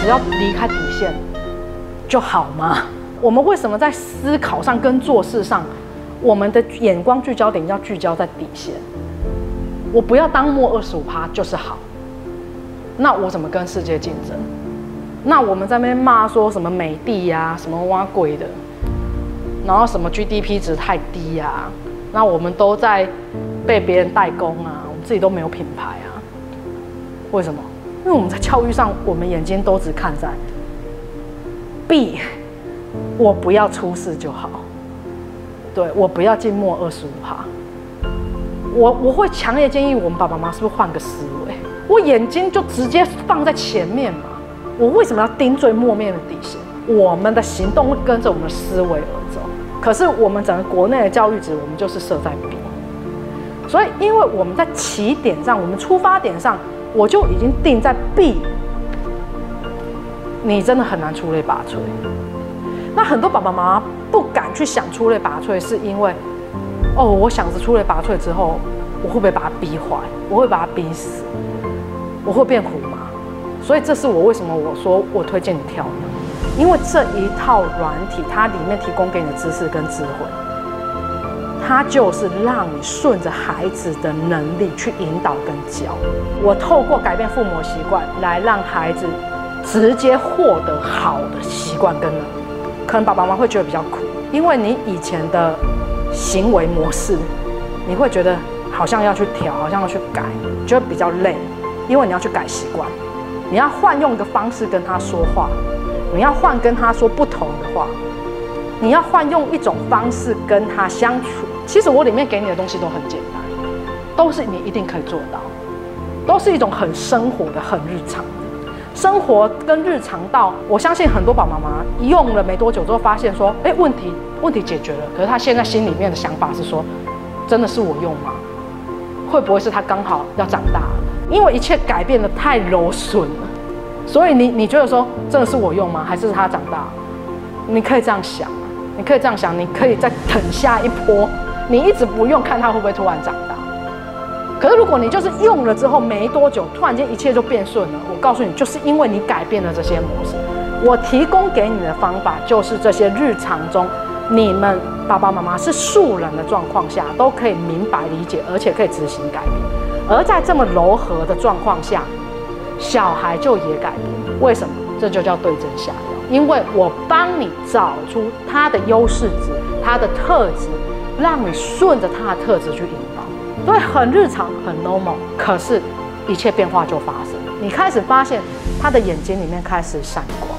只要离开底线就好吗？我们为什么在思考上跟做事上，我们的眼光聚焦点要聚焦在底线？我不要当末二十五趴就是好，那我怎么跟世界竞争？那我们在那边骂说什么美帝呀，什么挖贵的，然后什么 GDP 值太低呀，那我们都在被别人代工啊，我们自己都没有品牌啊？为什么？因为我们在教育上，我们眼睛都只看在 B，我不要出事就好，对我不要进末二十五趴。我我会强烈建议我们爸爸妈妈是不是换个思维？我眼睛就直接放在前面嘛。我为什么要盯最末面的底线？我们的行动会跟着我们的思维而走。可是我们整个国内的教育值，我们就是设在 B。所以，因为我们在起点上，我们出发点上，我就已经定在 B，你真的很难出类拔萃。那很多爸爸妈妈不敢去想出类拔萃，是因为。哦，我想着出类拔萃之后，我会不会把他逼坏？我会把他逼死？我会变虎妈？所以这是我为什么我说我推荐你跳呢，因为这一套软体，它里面提供给你的知识跟智慧，它就是让你顺着孩子的能力去引导跟教。我透过改变父母习惯，来让孩子直接获得好的习惯跟能力。可能爸爸妈妈会觉得比较苦，因为你以前的。行为模式，你会觉得好像要去调，好像要去改，觉得比较累，因为你要去改习惯，你要换用一个方式跟他说话，你要换跟他说不同的话，你要换用一种方式跟他相处。其实我里面给你的东西都很简单，都是你一定可以做到，都是一种很生活的、很日常的。生活跟日常到，我相信很多宝妈妈用了没多久之后，发现说，哎，问题问题解决了。可是他现在心里面的想法是说，真的是我用吗？会不会是他刚好要长大了？因为一切改变的太柔顺了，所以你你觉得说，真的是我用吗？还是他长大？你可以这样想，你可以这样想，你可以再等下一波，你一直不用，看他会不会突然长大。可是，如果你就是用了之后没多久，突然间一切就变顺了，我告诉你，就是因为你改变了这些模式。我提供给你的方法，就是这些日常中，你们爸爸妈妈是素人的状况下，都可以明白理解，而且可以执行改变。而在这么柔和的状况下，小孩就也改变。为什么？这就叫对症下药。因为我帮你找出他的优势值、他的特质，让你顺着他的特质去引导。对，很日常，很 normal，可是，一切变化就发生。你开始发现，他的眼睛里面开始闪光。